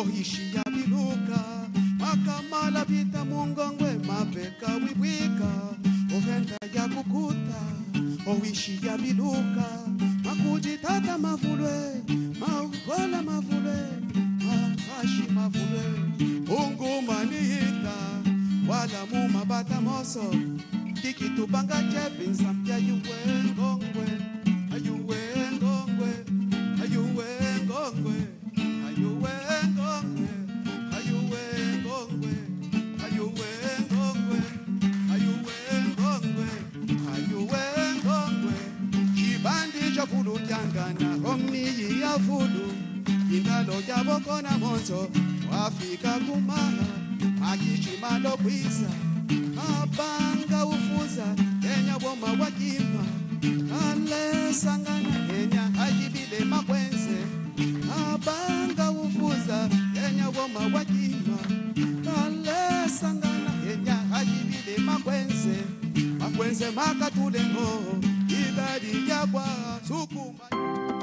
ohishiya biluka makamala vita mungongwe mabeka wibwika. Ohenda ya kukuta ohishiya biluka makujitata mavulwe mahola mavulwe mahashi mavulwe ungumanihita wala mumabata moso kikitupanga chepinsa mpya yuwe ngongwe tyangana omniyi yavulu indalo yabokona monzo wafika kumaha akichimalo bwisa abanga ufuza enya boma wakima ale sangana enya ajibile makwenze abanga ufuza enya boma wakima ale sangana enya ajibile makwenze makwenze makatule ngo Suco.